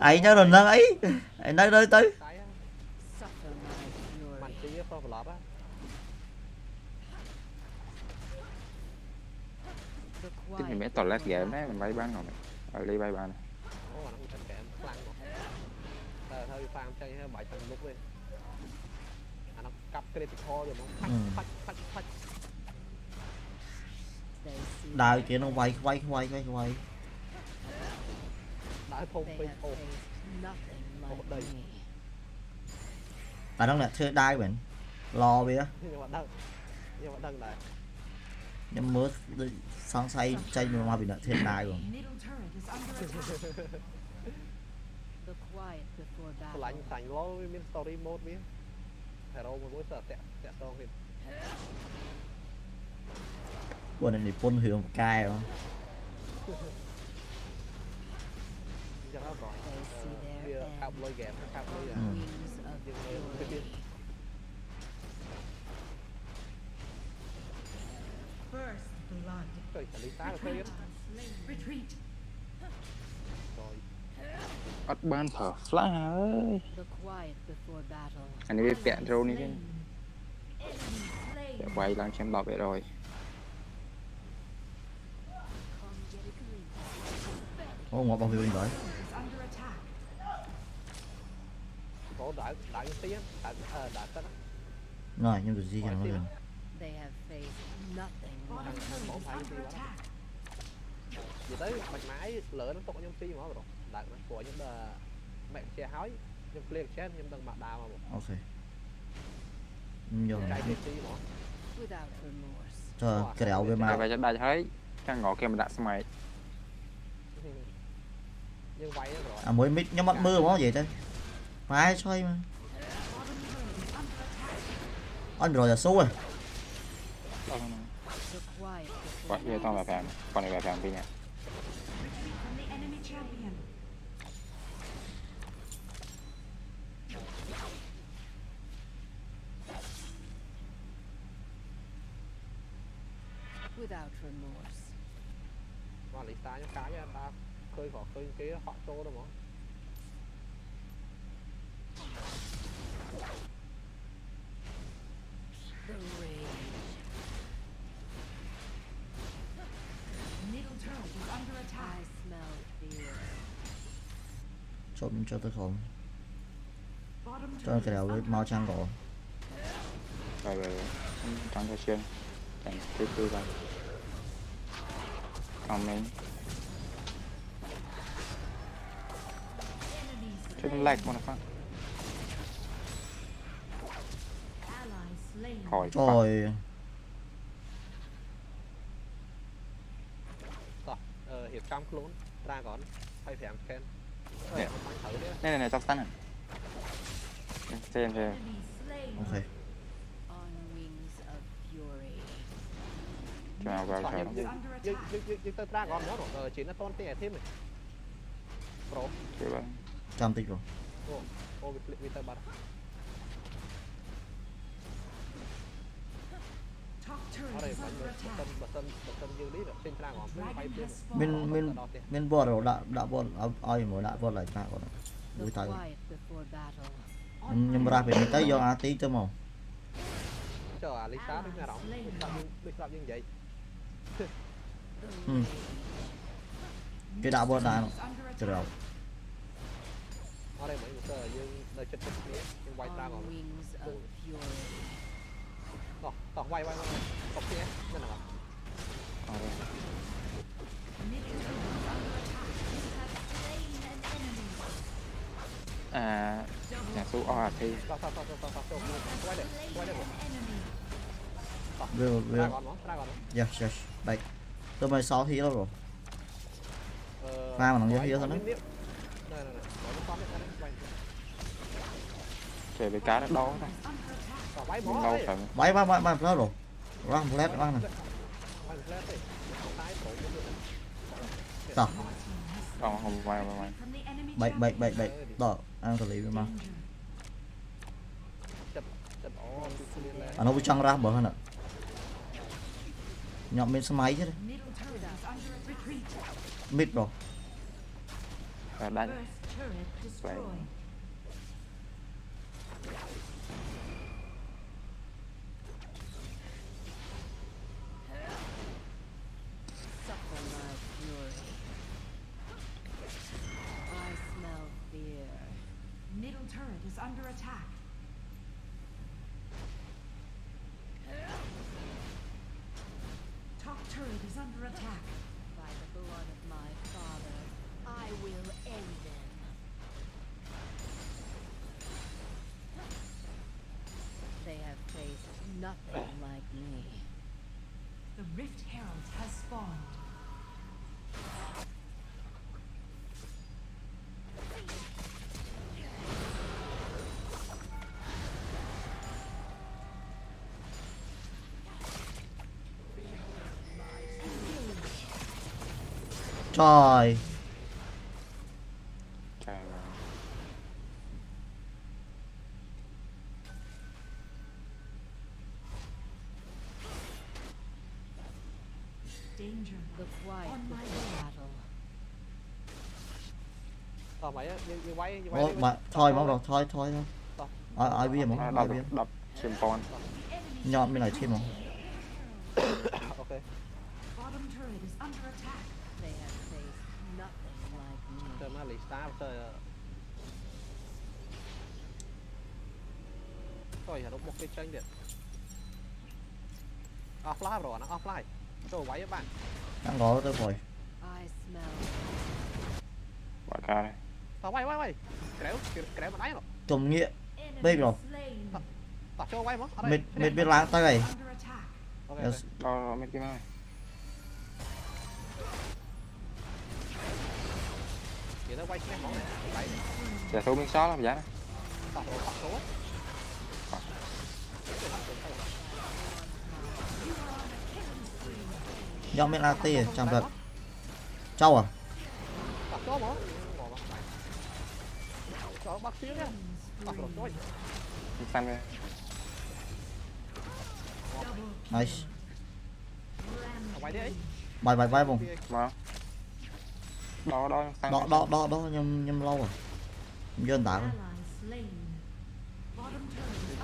Ấy nhớ đồn nâng ấy. Ấy nói tới tới. Cái này mẹ toàn lát gà mấy mình bay bắn rồi. Mày ở đi bay ba này hơi farm chơi hơi bảy tầng lúc đi à nó cặp cái này thì kho rồi mà phách phách phách phách ដើរគេនឹងវាយខ្វាយខ្វាយខ្វាយខ្វាយដើរធំ they ពេញ have អូ faced nothing Oh, like đây. me. តែនឹងអ្នកធ្វើដាវមែនឡវាខ្ញុំអត់ដឹងខ្ញុំអត់ដឹងដែរខ្ញុំមើលដូចសង្ស័យចេញមកពីអ្នកធ្វើដាវបង Middle turret is under attack. The quiet before ឆ្លាញ់ battle. សាញ់ឡវាមាន story mode វា hero មួយទៅតាក់តាក់តង วันนี้ปนหือมกายวะอนเรือขัมก่าย retreat อัดบ้านเผาฟลาเอ้ยอันนี้ไปเปลี่ยนโรนี่เดี๋ยวไว้ล้างแชมป์เราไปเลย Ủa ngọt bao nhiêu vậy? Ủa đại đại tí á, đại ờ đại đó. Rồi, nhưng được gì chẳng nó được. Vậy tới mạch máy lỡ nó tụi nhóm tí mà rồi. Đại nó của nhóm là mẹ xe hói, nhóm clear xe nhóm đang mặt đào mà. Ok. Nhưng cái tí mà. Trời, cái đảo về mà. Vậy cho đại thấy, cái ngọt kia mà đặt xong mày. À mới mic nhóm mắt mưa quá vậy đây. Phải xoay mà. Anh rồi là số rồi. Quá yêu tao là phàm, này là phàm đi nè. Without remorse. Wow, lấy ta cho cá cho ta. 佢個佢幾多發咗都冇。The khó Middle cái is under attack. I chụp fear. Trộm cho tôi không? Cho cái đầu với mau trang cổ. Rồi rồi rồi. Trang cho xuyên. Đánh tiếp tư vào. Comment. Đừng lạch còn các bạn Hỏi các bạn hiệp trăm clone dragon hay phải khen này này này chắc chắn xem xem ok. Cho nào vào thở nhưng nhưng nhưng tơ dragon ờ, nó rồi. Chiến nó tôn tè thêm này. Pro. Chưa bằng ចាំតិចបងអូអូវាភ្លេចវាទៅបាត់អរិយបាញ់បើសិនបើសិនបើសិនយើងនេះចេញត្រាងហ្មងវាយទៀតមានមានមានវត្តដាក់ដាក់វត្តឲ្យមកដាក់វត្តឲ្យឆ្នាគាត់យូរទៅខ្ញុំរ៉ាស់ពេលនេះទៅយកអាទីទៅមកចុះអាលីសាដូចអារម្មណ៍ដូចស្រាប់យើងនិយាយគេដាក់វត្តដាក់ច្រោក អត់ទេមើលទៅយើងនៅចិត្តចិត្តគ្នាយើងវាយតាមអត់តោះតោះវាយវាយមកគ្នាហ្នឹងអត់អរអាចាស៊ូអស់អាធីតោះតោះតោះតោះចូលវាយទេវាយទេបងតោះ real real yes yes ដៃទៅមកសល់ heal បងបាទមកនឹងយក heal ទៅហ្នឹង CPK nó đó này Mình lâu phải Bay bay bay bay nó rồi Răng một lát răng này Sao Không không bay bay bay Bay bay bay bay Đó Ăn thật lý với mà? À nó chăng ra bờ hơn ạ Nhọm bên xe máy chứ đấy. Mid rồi. Đánh. Vậy under attack. Top turret is under attack. By the blood of my father, I will end them. They have faced nothing like me. The Rift Herald has spawned. Ủa, quay mà thôi mong rồi thôi thôi thôi. Ai ai biết Nó mà ai đập biết đập xuyên con. Nhọn bên này thêm mà ok. Bottom turret is under attack. Nó một cái tranh điện offline rồi nó offline. Rồi quay các bạn. Đang có tôi rồi quả ca đây tao quay quay quay. Kéo kéo mà đáy rồi. Trùng nghĩa. Đây rồi. tao cho quay ở mệt mệt biết láng tay này. đo mấy cái này vậy tao quay cái món này đấy giả số miếng xóa là giá tao rồi bắt số nhọn bên AT chẳng vật trâu à? Bắt số mà cho bắt xíu nha. Bắt rồi thôi miếng xanh đây nice. Tao quay đi. Ấy bài bài vai vùng. Mà đo đo xanh đó đó đó đó nhâm nhâm lâu rồi. Dân tả Ally slain. Bottom turret đi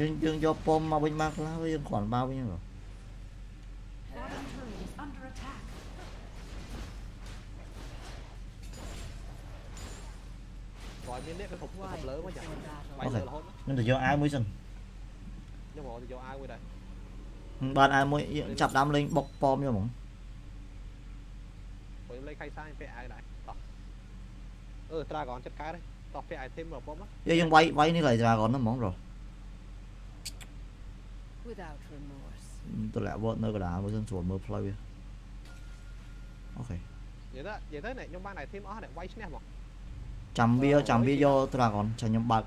យើងយើងយកពំមកវិញបានខ្លះយើងគ្រាន់មកវិញហ៎បើមាននេះវាគ្រប់គ្រប់លើមកយ៉ាងបាយលើរហូតខ្ញុំទៅយកអាវមួយសិនខ្ញុំរកទៅយកអាវមួយដែរបានអាវមួយចាប់ដើមលេងបុកប៉មយកហ្មងបើលេងខៃសាយពាក់អាវដែរតោះអឺត្រាកូនចិត្តកើតទេតោះពាក់ item របស់ប៉ុមយើងវាយវាយនេះកន្លែងត្រាកូនហ្នឹងហ្មងប្រូ without remorse ទម្លាក់ word នៅកណ្ដាលមួយខ្ញុំស្រួលមើលផ្លូវអូខេនិយាយទៅនិយាយទៅអ្នកខ្ញុំបានអាយធីមអស់អ្នកវាយឈ្នះមកចាំវាចាំវាយក dragon ចាំខ្ញុំបើក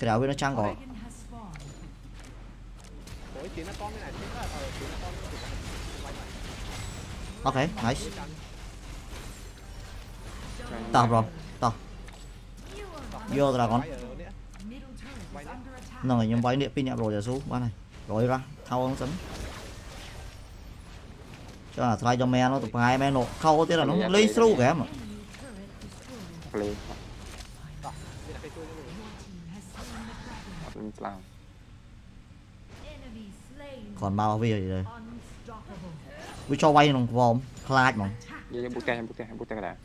ក្រៅវានៅចាំងក៏អូយទីណាកងមានអាយធីមអត់ទីណាកងមានអូខេ nice តោះ bro តោះយក dragon ហ្នឹងខ្ញុំវាយនេះពីរអ្នក bro យ៉ាស៊ូបានហើយ rồi ra thâu không sẵn cho là thay cho mẹ nó tụi hai mẹ nó khâu thế là nó lấy sâu kìa mà còn bao vi gì đây cứ cho bay nó vòm clad mà giờ bút tay bút tay bút tay đã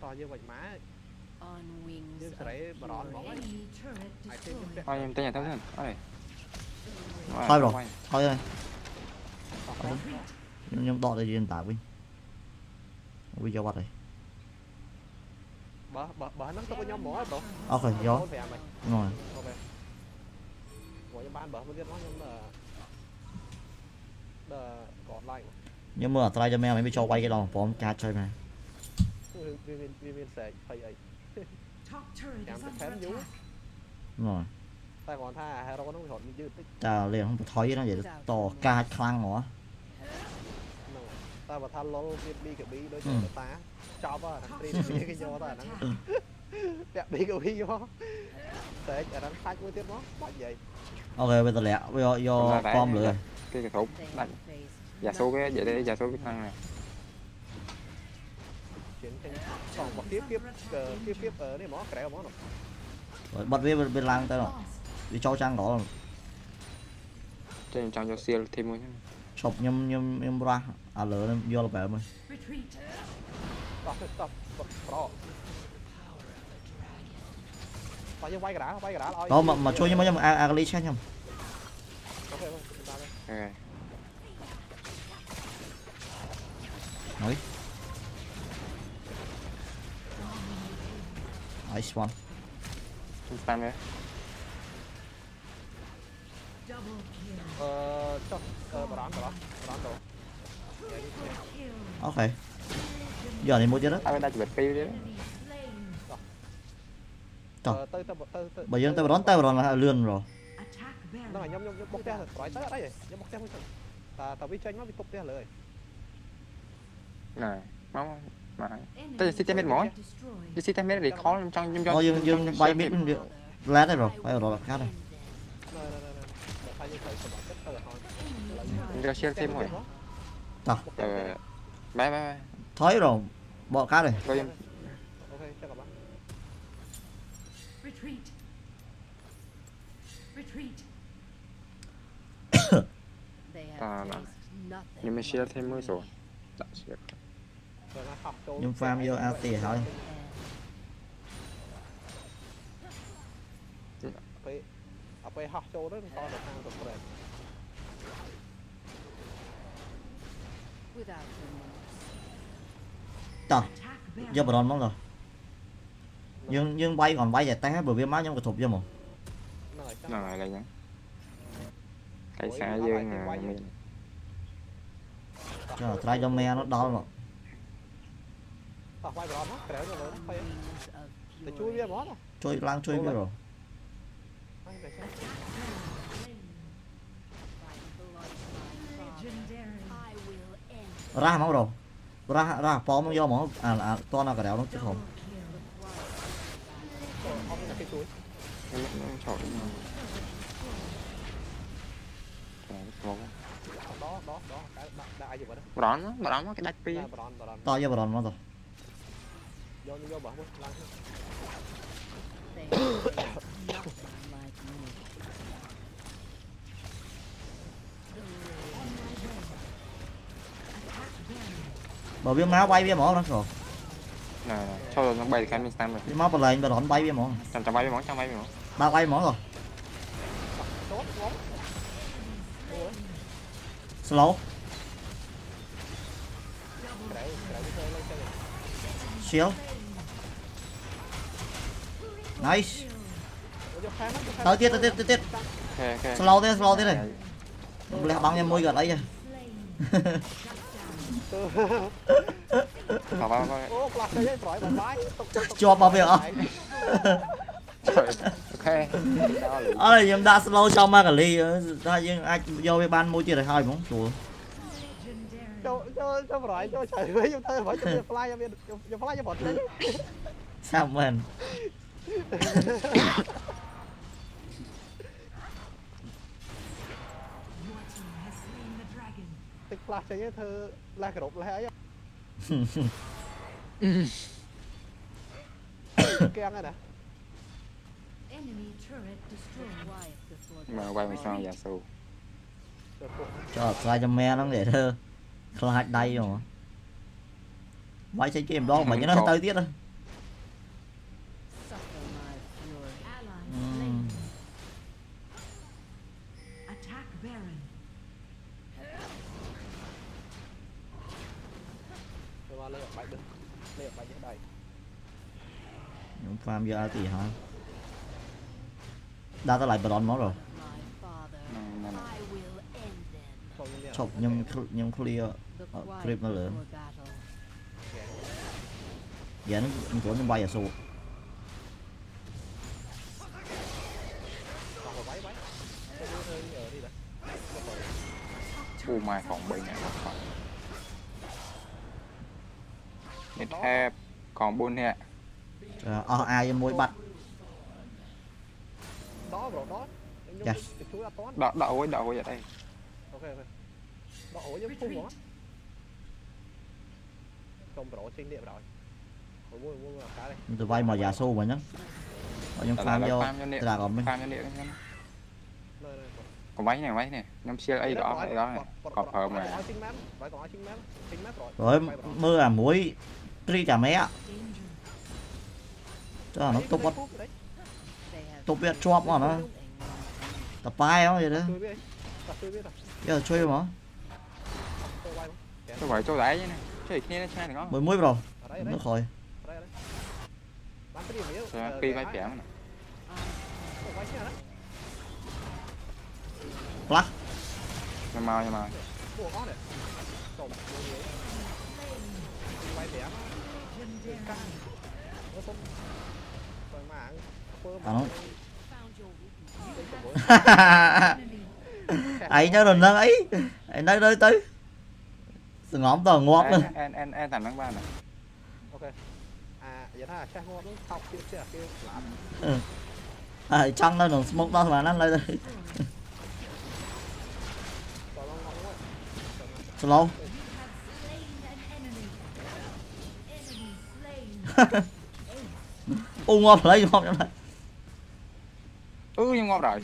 to như vậy má យើងសេរីបារម្ភហ្មងហើយខ្ញុំតែញ៉ាំទៅហ្នឹងអី Thôi rồi. thôi nhưng nhưng đọ đây hiện tại với bây giờ bắt đây bờ bờ bờ nó có nhóm mỏ bro ok gió. rồi. Nhưng mà try cho me mày mới cho quay cái đòn phóm cá chơi mà ừ វាមានវាមានស្រែកភ័យអី Top turret Down is to under 10 you. attack. rồi តែគ្រាន់ថាហេរ៉ូហ្នឹងវារត់យឺតតិច ta liền không thói nó vậy to ca khăn nữa ហ្នឹងតែបើថាលុលមាន BKB ដូច អឺ តែតាចប់ហ៎អា Top ត្រី turret គេ is យកតែ under អាហ្នឹង attack. ពាក់ BKB មកតែអាហ្នឹងខាច់មួយទៀតមកបាច់និយាយ ok bây giờ lẹ bây giờ do Còn ra bom đấy, lửa cái cái thúc They đánh have faced giả số cái vậy đấy giả số cái thằng này ជាងចេញសងមកគៀបគៀបគៀបគៀបអឺនេះហ្មងក្រៅហ្មង rồi bật với bên, bên lăng tay rồi Lost. đi cho trang đó. Trên trang cho xe thêm mới chụp nhâm nhâm nhâm ra. À lỡ em vô là bẻ mới đó mà mà chơi nhưng mà nhâm mà à, à lấy xe nhầm nói. Nice one. Spam đấy Ok. Giờ thì mua chết đó Tao đang chuẩn bị pill đấy Trời Bởi dân tao bảo tao bảo là lươn rồi. Nó là nhóm nhóm bốc te rồi, rồi, nhóm bốc te không Tao tao biết cho nó bị bốc te rồi Này, máu mà Tôi sẽ chết mệt mỏi. Tôi sẽ chết mệt để khó trong nhóm nhóm Ờ, dương dương bay biết lát đây rồi, bay ở đó là khác đây. Cho share thêm rồi, Nào. Ờ. Bye bye. Thôi rồi. Bỏ cá rồi. Thôi em. Ok, chào các. Retreat. Retreat. à là, Nhưng mà share thêm mới dạ, rồi. Đã share. Nhưng farm vô ao tỉa thôi. Dạ. អពេលហោះចូលទៅនឹងតទៅខាងទៅព្រែក without remorse. តោះ Attack Baron. យកបរនមកតោះយើងយើងវាយcònវាយតែតែបើវាមកខ្ញុំក៏ធប់យកមក ហ្នឹងហើយចាំ nào này là nhá cái Ủa, xa nó dương lại thêm quay à vậy? mình ចុះត្រៃដល់មែnóដល់មក តោះវាយប្ រ៉ាហ្មងរ៉រ៉ារ៉ាប៉មនឹងយកហ្មងអាតន់អាកដៅនោះជិះហ្មងអត់មានគេជួយខ្ញុំឆោតខ្ញុំតាមស្មោកដោះដោះដោះកែដាក់ដាក់អាយជីវិតបរនបរនមកគេដាច់ពីបរនបរនតយកបរនមកតយកយកបោះមកឡើង បើវាមកវាយវាហ្មងហ្នឹងស្រួល này này cho rồi nó bay cái mình stand rồi វាមកបលែងបរនវាយវាហ្មង trong trong bay với món trong bay với món ដាក់វាយហ្មងតោះ ចូលងំ slow ក្រៅក្រៅទៅឡើងទៅ shield nice យកខាងហ្នឹង ទៅទៀតទៅទៀតទៅទៀត ok ok slow ទេ slow ទៀតទេលះបង់ខ្ញុំ មួយក៏អត់អីទេ vào vào vào អូផ្លាស់ទៅឯងប្រយបងបាយទុកទុកជាប់មកវាអស់ Trời, ok Đó là អត់ខ្ញុំដាក់ slow ចំមកកលីថាយើងអាចយកវាបានមួយទៀតឲ្យហើយហ្មងស្រួល Legendary. ចូលចូលចូលប្រយចូលឆៅវិញខ្ញុំទៅវិញខ្ញុំផ្លាយខ្ញុំខ្ញុំផ្លាយខ្ញុំអត់ទេ sao មែន Your team has slain the dragon. ទឹកផ្លាស់ចេញទៅធ្វើ លះក្របលះអីកៀងណាមកវាយមិនសងយ៉ាសូចោលខ្លាចតែមែនហ្នឹងគេធ្វើខ្លាចដៃហ្មងវាយចេញគេម្ដងមិញណាទៅទៀតណា farm vô ulti hả? Đa tới lại baron máu rồi. Chọc nhầm nhầm clear creep nó lửa dạ nó của nhầm bay à sụt Ô mai phòng bên này phòng Mid còn bốn nè អស់អាយមួយបាត់ដកប្រដកខ្ញុំជួយអត់តាន់ដកដកអួយដកអួយអត់អីអូខេអូខេដកអួយយើងពុំហ៎ចំប្រចេញនេះប្រហើយមួយមួយអាកានេះទៅវាយមកយ៉ាស៊ូមិញហ្នឹងខ្ញុំខ្លាមយកត្រាកអត់មិញខ្លាមយកនេះខ្ញុំកុំវាយនេះវាយនេះខ្ញុំឈៀលអីដល់អស់អីដល់កប់ព្រើមហើយមើលអាមួយត្រីតាម៉ែ Chắc là nó tốt quá. Tốt biết drop mà nó Tập bài không vậy đó. Giờ chơi mà. Chơi bài tôi đẩy chứ này. Chơi kia nó chơi được không? Mới mới rồi. Nó khỏi Kỳ vai kẹo nè. Black. Nhầm mau nhầm mau đó. ấy nhớ rồi nâng ấy. Ấy nói tới tới. Từ ngõm tờ ngọt lên en en en thẳng năng ba này ok. À vậy đó chắc ngọt đúng thọc kia kia kia làm ừ. à chăng đâu đừng smoke bao mà nó lên đây. Slow. u ngon lấy ngon trong đây ừ ngon rồi.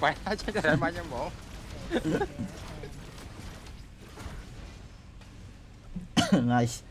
Quẹt chết rồi ba trăm bộ. Nice.